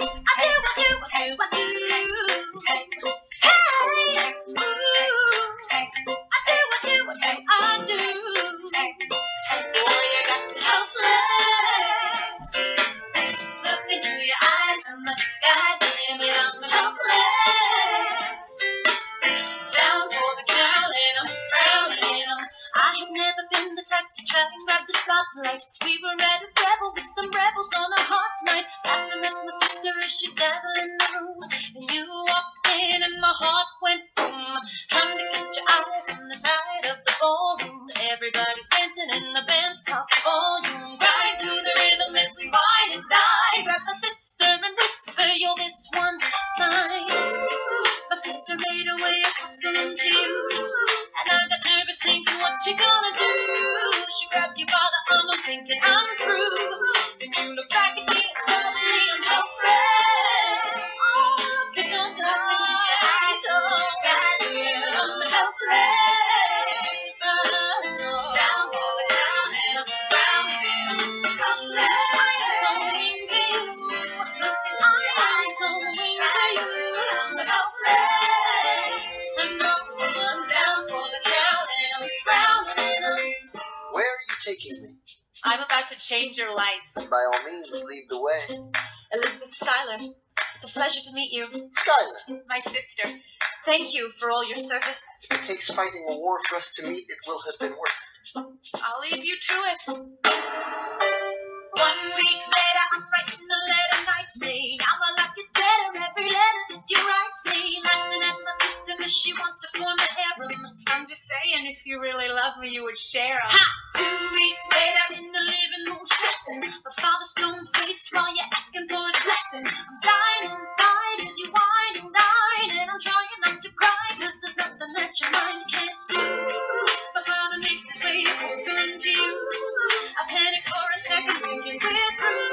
We were at a revel with some rebels on a hot night. Laughing at my sister as she in the room. And you walked in and my heart went boom. Trying to catch your eyes on the side of the ballroom. Everybody's dancing in the band's top volume. Grind to the rhythm as we wine and dine. Grab my sister and whisper, yo, this one's mine. My sister made her way across the room to you. And I got nervous thinking, what you gonna do? I'm helpless. And no one's down for the count and I'm drowning. Where are you taking me? I'm about to change your life. By all means, lead the way. Elizabeth Schuyler, it's a pleasure to meet you. Schuyler, My sister. Thank you for all your service. if it takes fighting a war for us to meet, it will have been worth it. I'll leave you to it. One week later, wants to form a harem. I'm just saying, if you really love me, you would share 'em. Ha! Two weeks later, in the living room, stressing. My father's stone faced while you're asking for his blessing. I'm dying inside as you whine and dine. And I'm trying not to cry cause there's nothing that your mind can't do. My father makes his way room to you. I panic for a second, thinking we're through.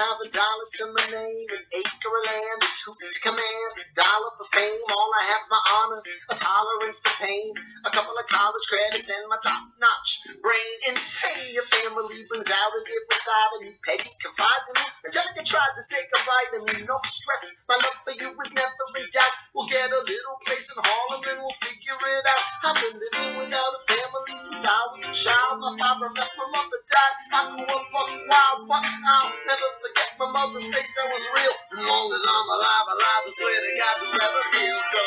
Have a dollar to my name, an acre of land, a troop to command, a dollar for fame. All I have's my honor, a tolerance for pain, a couple of college credits, and my top-notch brain. Insane, your family brings out a different side of me. Peggy confides in me, Angelica tries to take a bite of me. No stress, my love for you was never in doubt. We'll get a little place in Harlem and we'll figure it out. I've been living without a family since I was a child. My father left, my mother died. I grew up buck wild, buck I'll never forget my mother's face. I was real. As long as I'm alive, alive, I swear to God, you'll never feel so.